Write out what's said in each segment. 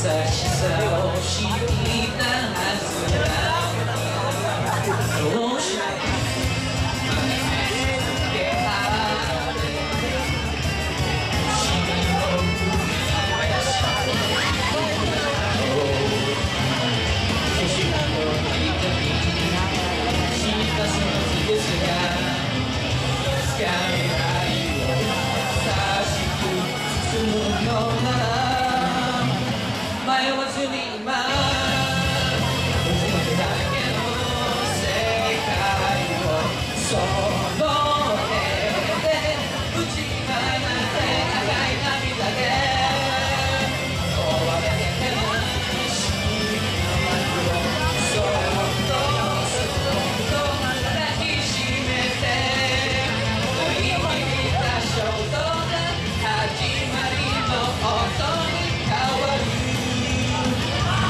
しさを知 I was an imam.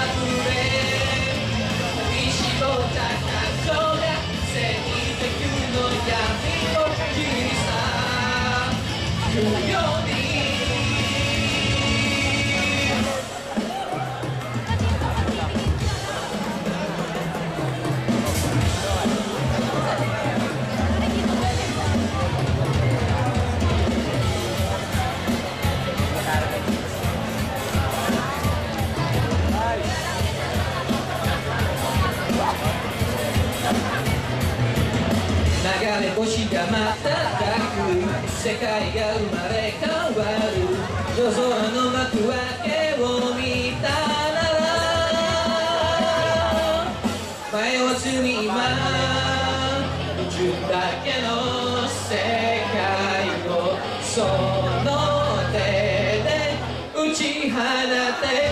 Saturday. 星が瞬く世界が生まれ変わる。夜空の幕開けを見たなら前をずに今宇宙だけの世界をその手で打ち放て。